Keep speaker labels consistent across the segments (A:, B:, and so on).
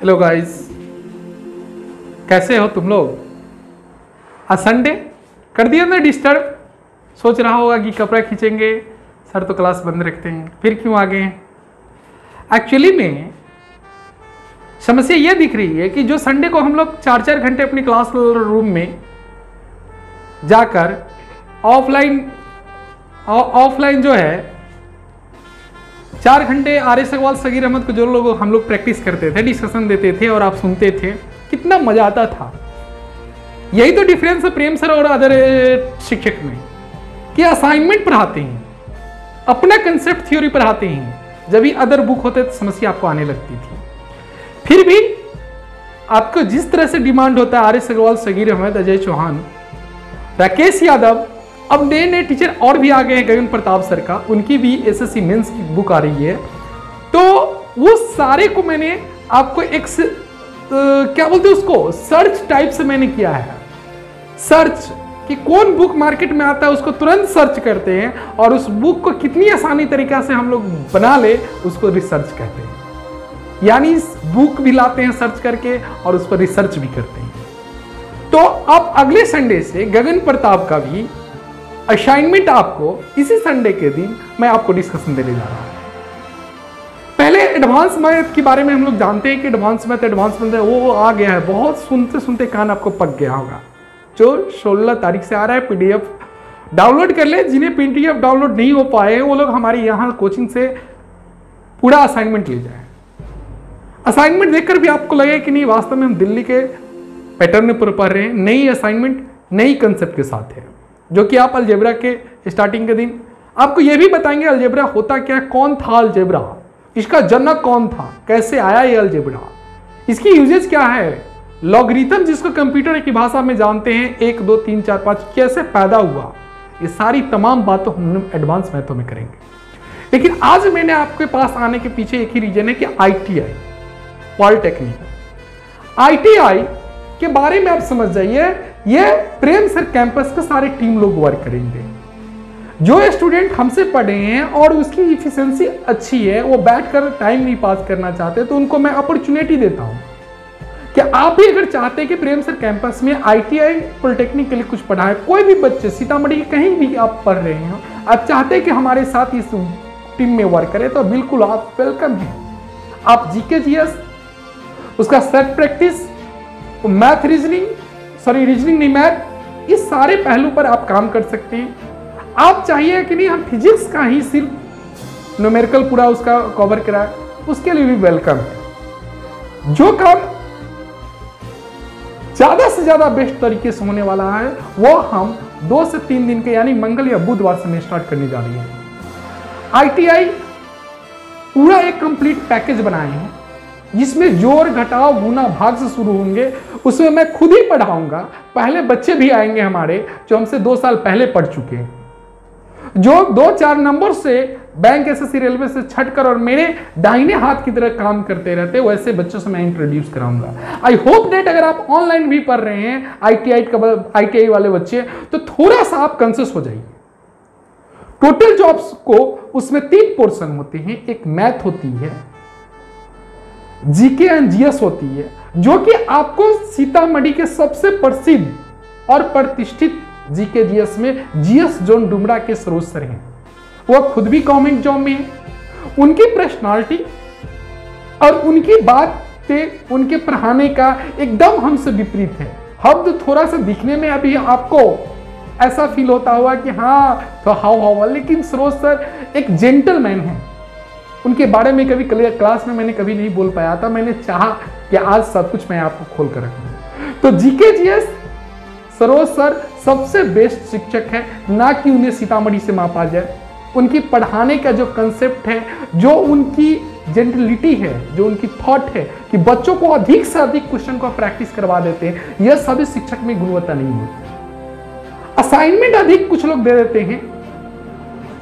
A: Hello guys कैसे हो तुम लोग? आज संडे कर दिया ना डिस्टर्ब सोच रहा होगा कि कपड़ा खींचेंगे, सर तो क्लास बंद रखते हैं। फिर क्यों आ गए एक्चुअली में समस्या यह दिख रही है कि जो संडे को हम लोग चार चार घंटे अपनी क्लास रूम में जाकर ऑफलाइन ऑफलाइन जो है चार घंटे आर एस अग्रवाल, सगीर अहमद को जो लोग हम लोग प्रैक्टिस करते थे डिस्कशन देते थे और आप सुनते थे, कितना मज़ा आता था। यही तो डिफरेंस है प्रेम सर और अदर शिक्षक में, कि असाइनमेंट पढ़ाते हैं, अपना कंसेप्ट थ्योरी पढ़ाते हैं, जब भी अदर बुक होते तो समस्या आपको आने लगती थी। फिर भी आपको जिस तरह से डिमांड होता है आर एस अग्रवाल, सगीर अहमद, अजय चौहान, राकेश यादव अब नए नए टीचर और भी आ गए हैं गगन प्रताप सर का। उनकी भी एस एस सी मेन्स की बुक आ रही है। तो वो सारे को मैंने आपको एक से, आ, क्या बोलते हैं उसको? सर्च टाइप से मैंने किया है। सर्च कि कौन बुक मार्केट में आता है उसको तुरंत सर्च करते हैं और उस बुक को कितनी आसानी तरीका से हम लोग बना ले उसको रिसर्च कहते हैं। यानी बुक भी लाते हैं सर्च करके और उस पर रिसर्च भी करते हैं। तो अब अगले संडे से गगन प्रताप का भी असाइनमेंट आपको इसी संडे के दिन मैं आपको डिस्कशन देने जा रहा हूँ। पहले एडवांस मैथ के बारे में हम लोग जानते हैं कि एडवांस मैथ एडवांस मैथ वो आ गया है। बहुत सुनते सुनते कान आपको पक गया होगा। जो 16 तारीख से आ रहा है पीडीएफ डाउनलोड कर ले। जिन्हें पीडीएफ डाउनलोड नहीं हो पाए, वो लोग हमारे यहाँ कोचिंग से पूरा असाइनमेंट ले जाए। असाइनमेंट देखकर भी आपको लगे कि नहीं, वास्तव में हम दिल्ली के पैटर्न पर पढ़ रहे हैं। नई असाइनमेंट नई कंसेप्ट के साथ है। जो कि आप अलजेब्रा के स्टार्टिंग के दिन, आपको यह भी बताएँगे अलजेब्रा होता क्या है, कौन था अलजेब्रा? इसका जनक कौन था? कैसे आया ये अलजेब्रा? इसकी यूजेज क्या है? लॉगरिथम जिसको कंप्यूटर की भाषा में जानते हैं, एक, दो, तीन, चार, पाँच, कैसे पैदा हुआ? ये सारी तमाम बातों हम एडवांस मैथों में करेंगे। लेकिन आज मैंने आपके पास आने के पीछे एक ही रीजन है कि आईटीआई पॉलिटेक्निक आईटीआई के बारे में आप समझ जाइए ये प्रेम सर कैंपस के सारे टीम लोग वर्क करेंगे। जो स्टूडेंट हमसे पढ़े हैं और उसकी इफिशियंसी अच्छी है, वो बैठकर टाइम नहीं पास करना चाहते तो उनको मैं अपॉर्चुनिटी देता हूँ। कि आप भी अगर चाहते हैं कि प्रेम सर कैंपस में आईटीआई पॉलिटेक्निक के लिए कुछ पढ़ाए, कोई भी बच्चे, सीतामढ़ी कहीं भी आप पढ़ रहे हैं, आप चाहते हैं कि हमारे साथ इस टीम में वर्क करें तो बिल्कुल आप वेलकम हैं। आप जीके जीएस उसका set practice math reasoning sorry reasoning नहीं मैथ इस सारे पहलू पर आप काम कर सकते हैं। आप चाहिए कि नहीं, हम फिजिक्स का ही सिर्फ़ न्यूमेरिकल पूरा उसका कवर कराए उसके लिए भी वेलकम है जो काम ज़्यादा से ज़्यादा बेस्ट तरीके से होने वाला है, वो हम दो से तीन दिन के, यानी मंगल या बुधवार से मैं स्टार्ट करने जा रही है। आईटीआई पूरा एक कंप्लीट पैकेज बनाए हैं। जिसमें ज़ोर घटाव, गुना भाग से शुरू होंगे, उसमें मैं खुद ही पढ़ाऊँगा। पहले बच्चे भी आएँगे हमारे, जो हमसे दो साल पहले पढ़ चुके हैं। जो दो चार नंबर से बैंक एसएससी रेलवे से छटकर और मेरे दाहिने हाथ की तरह काम करते रहते, वैसे बच्चों से मैं इंट्रोड्यूस कराऊँगा। आई होप डेट अगर आप ऑनलाइन भी पढ़ रहे हैं आईटीआई का आईटीआई वाले बच्चे तो थोड़ा सा आप कंसियस हो जाइए। टोटल जॉब्स को उसमें तीन पोर्शन होते हैं। एक मैथ होती है जीके एंड जीएस होती है, जो कि आपको सीतामढ़ी के सबसे प्रसिद्ध और प्रतिष्ठित जीके जीएस में जीएस जोन डुमरा के सरोज सर हैं। वह खुद भी गवर्नमेंट जॉब में है। उनकी पर्सनालिटी और उनकी बातें, उनके पढ़ाने का एकदम हमसे विपरीत है। तो थोड़ा सा दिखने में अभी आपको ऐसा फील होता हुआ कि हाँ तो हाउ हाउ लेकिन सरोज सर एक जेंटलमैन है। उनके बारे में कभी क्लास में मैंने कभी नहीं बोल पाया था। मैंने चाहा कि आज सब कुछ मैं आपको खोल कर रखूँ। तो जीके जीएस सरोज सर सबसे बेस्ट शिक्षक है, ना कि उन्हें सीतामढ़ी से मापा जाए। उनकी पढ़ाने का जो कंसेप्ट है, जो उनकी जेंटलिटी है, जो उनकी थॉट है कि बच्चों को अधिक से अधिक क्वेश्चन को प्रैक्टिस करवा देते हैं, यह सभी शिक्षक में गुणवत्ता नहीं होती असाइनमेंट अधिक कुछ लोग दे देते हैं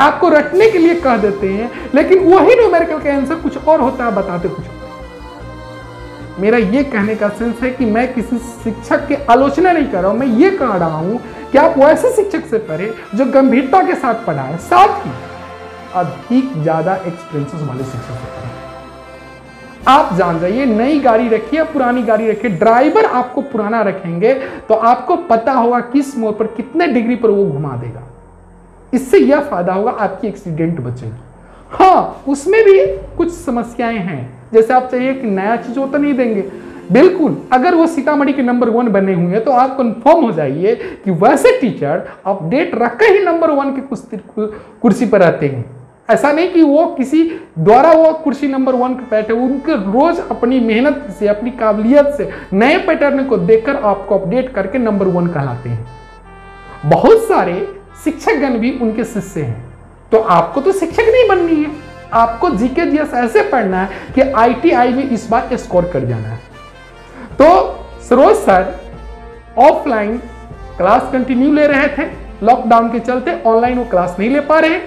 A: आपको रटने के लिए कह देते हैं, लेकिन वही न्यूमेरिकल का आंसर कुछ और होता है बताते कुछ मेरा ये कहने का सेंस है कि मैं किसी शिक्षक की आलोचना नहीं कर रहा हूँ, मैं ये कह रहा हूँ कि आप वैसे शिक्षक से पढ़े जो गंभीरता के साथ पढ़ाए साथ ही अधिक ज़्यादा एक्सपीरियंसेस वाले शिक्षक से पढ़े आप जान जाइए, नई गाड़ी रखिए या पुरानी गाड़ी रखिए ड्राइवर आपको पुराना रखेंगे तो आपको पता होगा किस मोड़ पर कितने डिग्री पर वो घुमा देगा। इससे यह फ़ायदा होगा आपकी एक्सीडेंट बचेगी। हाँ उसमें भी कुछ समस्याएँ हैं। जैसे आप चाहिए कि नया चीज़ वो तो नहीं देंगे। बिल्कुल, अगर वो सीतामढ़ी के नंबर वन बने हुए हैं तो आप कंफर्म हो जाइए कि वैसे टीचर अपडेट रख ही नंबर वन की कुर्सी पर रहते हैं। ऐसा नहीं कि वो किसी द्वारा वो कुर्सी नंबर वन पे बैठे, उनके रोज अपनी मेहनत से, अपनी काबिलियत से नए पैटर्न को देखकर आपको अपडेट करके नंबर वन कहलाते हैं। बहुत सारे शिक्षकगण भी उनके शिष्य हैं। तो आपको तो शिक्षक नहीं बननी है। आपको जीके जीएस ऐसे पढ़ना है कि आईटीआई में इस बार स्कोर कर जाना है। तो Saroj sir offline class continue ले रहे थे। लॉकडाउन के चलते ऑनलाइन वो क्लास नहीं ले पा रहे।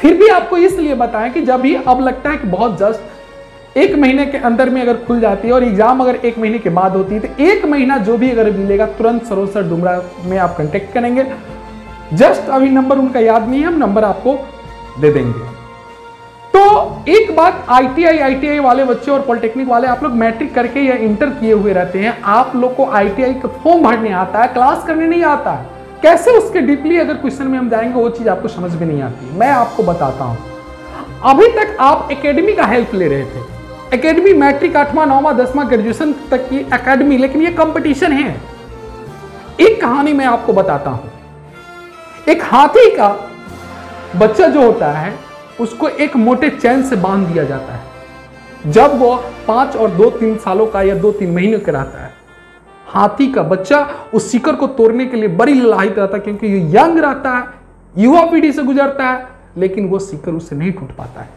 A: फिर भी आपको इसलिए बताएँ कि जब भी अब लगता है कि बहुत जस्ट एक महीने के अंदर में अगर खुल जाती है और एग्ज़ाम अगर एक महीने के बाद होती है तो एक महीना जो भी अगर मिलेगा, तुरंत सरोसर डुमरा में आप कंटेक्ट करेंगे। जस्ट अभी नंबर उनका याद नहीं है, हम नंबर आपको दे देंगे। तो एक बात आईटीआई आईटीआई वाले बच्चे और पॉलिटेक्निक वाले, आप लोग मैट्रिक करके या इंटर किए हुए रहते हैं, आप लोग को आईटीआई का फॉर्म भरने आता है क्लास करने नहीं आता है। कैसे उसके डीपली अगर क्वेश्चन में हम जाएँगे, वो चीज़ आपको समझ में नहीं आती। मैं आपको बताता हूँ। अभी तक आप एकेडमी का हेल्प ले रहे थे। एकेडमी मैट्रिक आठवां, नौवा, दसवां ग्रेजुएशन तक की एकेडमी लेकिन ये कंपटीशन है। एक कहानी मैं आपको बताता हूँ। एक हाथी का बच्चा जो होता है, उसको एक मोटे चैन से बाँध दिया जाता है। जब वो पाँच और दो तीन सालों का या दो तीन महीने का रहता है, हाथी का बच्चा उस शिकर को तोड़ने के लिए बड़ी ललाहित रहता है, क्योंकि ये यंग रहता है, युवा पीढ़ी से गुजरता है, लेकिन वो शिकर उससे नहीं टूट पाता है।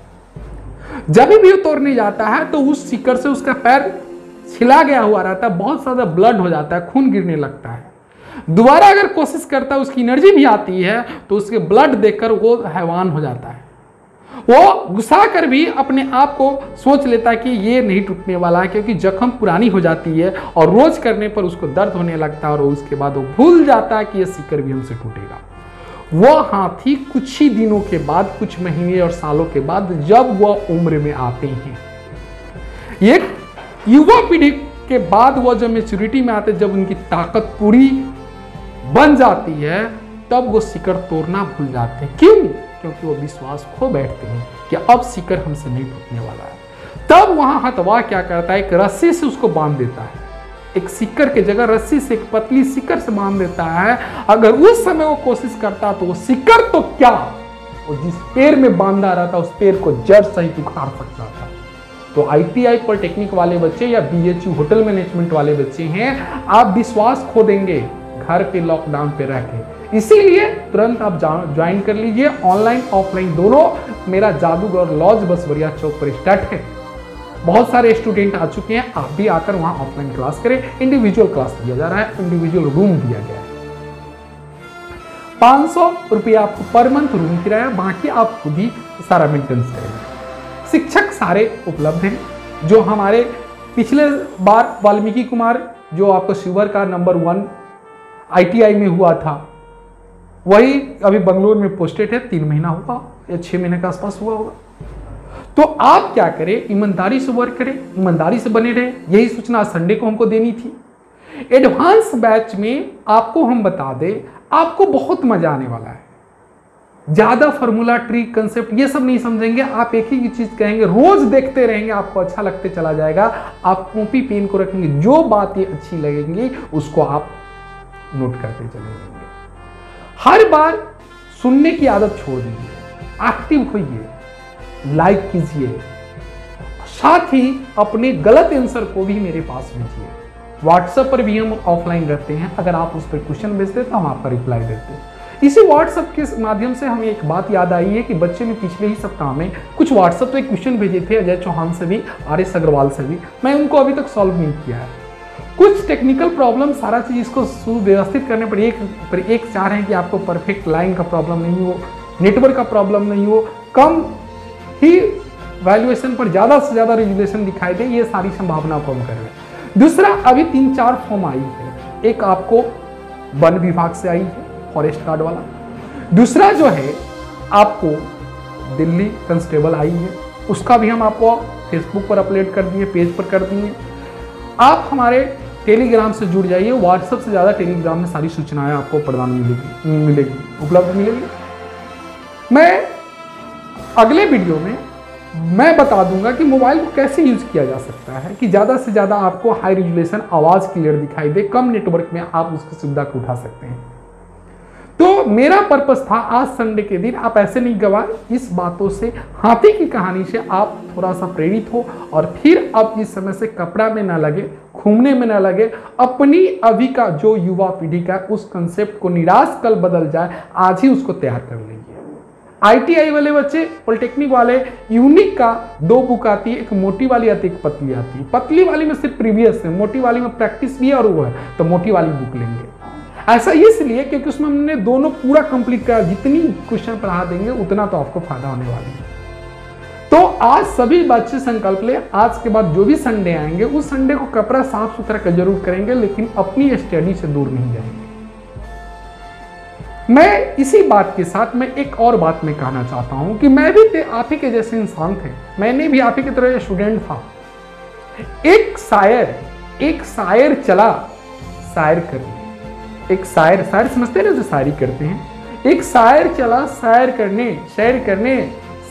A: जब भी वो तोड़ने जाता है तो उस शिकर से उसका पैर छिला गया हुआ रहता है, बहुत ज़्यादा ब्लड हो जाता है, खून गिरने लगता है। दोबारा अगर कोशिश करता है उसकी एनर्जी भी आती है तो उसके ब्लड देखकर वो हैवान हो जाता है। वो गुस्सा कर भी अपने आप को सोच लेता है कि ये नहीं टूटने वाला है, क्योंकि जख्म पुरानी हो जाती है और रोज करने पर उसको दर्द होने लगता है और उसके बाद वो भूल जाता है कि ये सीकर भी हमसे टूटेगा। वो हाथी कुछ ही दिनों के बाद, कुछ महीने और सालों के बाद जब वह उम्र में आते हैं। ये युवा पीढ़ी के बाद वह जब मेच्योरिटी में आते जब उनकी ताकत पूरी बन जाती है, तब वो शिकर तोड़ना भूल जाते हैं। क्यों? क्योंकि वो विश्वास खो बैठते हैं कि अब शिकर हमसे नहीं टूटने वाला है। तब वहाँ हथवा क्या करता है? एक रस्सी से उसको बाँध देता है। एक सिक्कर के जगह रस्सी से एक पतली सिक्कर से बाँध देता है। अगर उस समय वो कोशिश करता तो वो सिक्कर तो क्या? वो जिस पेड़ में बांधा रहता, उस पेड़ को जड़ सहित उखाड़ सकता था तो आईटीआई पॉलिटेक्निक वाले बच्चे या बीएचयू होटल मैनेजमेंट वाले बच्चे हैं, आप विश्वास खो देंगे। घर पे लॉकडाउन पे रह के। इसीलिए तुरंत आप ज्वाइन कर लीजिए ऑनलाइन ऑफलाइन दोनों। मेरा जादूगर लॉज बसवरिया चौक पर स्टार्ट है। बहुत सारे स्टूडेंट आ चुके हैं, आप भी आकर वहाँ ऑफलाइन क्लास करें। इंडिविजुअल क्लास दिया जा रहा है इंडिविजुअल रूम दिया गया है। पाँच सौ रुपया आपको पर मंथ रूम किराया, बाकी आप खुद ही सारा मेंटेनेंस करेंगे। शिक्षक सारे उपलब्ध हैं, जो हमारे पिछले बार वाल्मीकि कुमार, जो आपको शिवर का नंबर वन आईटीआई में हुआ था। वही अभी बंगलोर में पोस्टेड है, तीन महीना हुआ या छह महीने के आसपास हुआ होगा। तो आप क्या करें? ईमानदारी से वर्क करें, ईमानदारी से बने रहे। यही सूचना संडे को हमको देनी थी। एडवांस बैच में आपको हम बता दें, आपको बहुत मज़ा आने वाला है। ज़्यादा फॉर्मूला ट्रिक कंसेप्ट ये सब नहीं समझेंगे। आप एक ही चीज़ कहेंगे, रोज देखते रहेंगे, आपको अच्छा लगते चला जाएगा। आप कॉपी पेन को रखेंगे, जो बातें अच्छी लगेंगी, उसको आप नोट करते चलेंगे हर बार सुनने की आदत छोड़ दीजिए एक्टिव होइए लाइक कीजिए, साथ ही अपने गलत आंसर को भी मेरे पास भेजिए। व्हाट्सएप पर भी हम ऑफलाइन रहते हैं, अगर आप उस पर क्वेश्चन भेजते तो हम आपका रिप्लाई देते हैं। इसी व्हाट्सएप के माध्यम से हमें एक बात याद आई है कि बच्चे ने पिछले ही सप्ताह में कुछ व्हाट्सएप पे क्वेश्चन भेजे थे, अजय चौहान से भी आर एस अग्रवाल से भी। मैं उनको अभी तक सॉल्व नहीं किया है। कुछ टेक्निकल प्रॉब्लम सारा चीज़ इसको सुव्यवस्थित करने पर एक पर एक चाह रहे हैं कि आपको परफेक्ट लाइन का प्रॉब्लम नहीं हो नेटवर्क का प्रॉब्लम नहीं हो, कम ही वैल्यूएशन पर ज़्यादा से ज़्यादा रेजुलेशन दिखाई दे, ये सारी संभावना को हम कर रहे हैं। दूसरा, अभी तीन चार फॉर्म आई है। एक आपको वन विभाग से आई है फॉरेस्ट गार्ड वाला। दूसरा जो है, आपको दिल्ली कंस्टेबल आई है, उसका भी हम आपको फेसबुक पर अपलोड कर दिए पेज पर कर दिए। आप हमारे टेलीग्राम से जुड़ जाइए व्हाट्सअप से ज़्यादा टेलीग्राम में सारी सूचनाएँ आपको प्रदान मिलेगी मिलेगी, उपलब्ध मिलेगी। मैं अगले वीडियो में मैं बता दूँगा कि मोबाइल को कैसे यूज़ किया जा सकता है कि ज़्यादा से ज़्यादा आपको हाई रेजुलेशन आवाज़ क्लियर दिखाई दे, कम नेटवर्क में आप उसकी सुविधा को उठा सकते हैं। तो मेरा पर्पस था आज संडे के दिन, आप ऐसे नहीं गवाए। इस बातों से, हाथी की कहानी से आप थोड़ा सा प्रेरित हो और फिर अब इस समय से कपड़ा में ना लगे, घूमने में ना लगे, अपनी अभी का जो युवा पीढ़ी का उस कंसेप्ट को निराश कल बदल जाए, आज ही उसको तैयार कर लीजिए। आईटीआई वाले बच्चे पॉलिटेक्निक वाले यूनिक का दो बुक आती है, एक मोटी वाली आती है, एक पतली आती है। पतली वाली में सिर्फ़ प्रीवियस है, मोटी वाली में प्रैक्टिस भी है और वो है तो मोटी वाली बुक लेंगे। ऐसा इसलिए क्योंकि उसमें हमने दोनों पूरा कंप्लीट करा, जितनी क्वेश्चन पढ़ा देंगे, उतना तो आपको फ़ायदा होने वाली है। तो आज सभी बच्चे संकल्प ले, आज के बाद जो भी संडे आएँगे, उस संडे को कपड़ा साफ़ सुथरा कर ज़रूर करेंगे, लेकिन अपनी स्टडी से दूर नहीं जाएँगे। मैं इसी बात के साथ मैं एक और बात में कहना चाहता हूँ कि मैं भी आप ही के जैसे इंसान थे। मैंने भी आप ही की तरह स्टूडेंट था। एक शायर एक शायर चला शायर करने। एक शायर शायर समझते हैं ना जो शायरी करते हैं? एक शायर चला शायर करने शायर करने,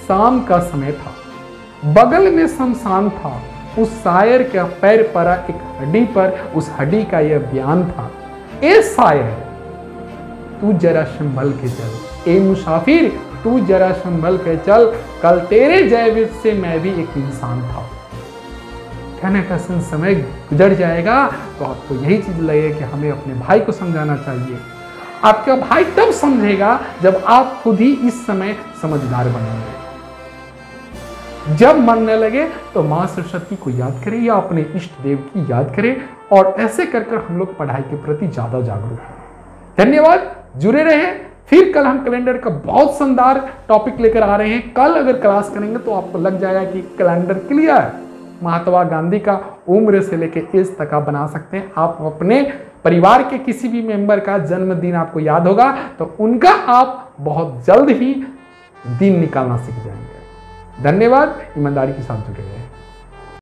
A: शाम का समय था। बगल में शमशान था। उस शायर के पैर पड़ा एक हड्डी पर। उस हड्डी का यह बयान था, ए शायर, तू जरा संभल के चल। ए मुसाफिर, तू जरा संभल के चल। कल तेरे जैवित से मैं भी एक इंसान था। कहने का समय गुजर जाएगा तो आपको यही चीज़ लगे कि हमें अपने भाई को समझाना चाहिए। आपका भाई तब समझेगा जब आप खुद ही इस समय समझदार बनेंगे। जब मरने लगे तो माँ सरस्वती को याद करें या अपने इष्ट देव की याद करें और ऐसे कर कर हम लोग पढ़ाई के प्रति ज़्यादा जागरूक हैं। धन्यवाद, जुड़े रहे। फिर कल हम कैलेंडर का बहुत शानदार टॉपिक लेकर आ रहे हैं। कल अगर क्लास करेंगे तो आपको लग जाएगा कि कैलेंडर क्लियर। महात्मा गांधी का उम्र से लेके एज तक आप बना सकते हैं। आप अपने परिवार के किसी भी मेंबर का जन्मदिन आपको याद होगा तो उनका आप बहुत जल्द ही दिन निकालना सीख जाएँगे। धन्यवाद, ईमानदारी के साथ जुड़े